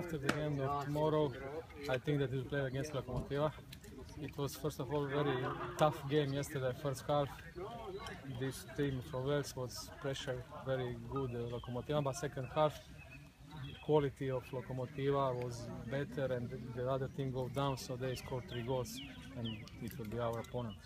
after the game of tomorrow, I think that we will play against Lokomotiva. It was first of all very tough game yesterday, first half. This team from Wales was pressure very good uh, Lokomotiva, but second half quality of Lokomotiva was better and the other team go down, so they scored three goals and it will be our opponent.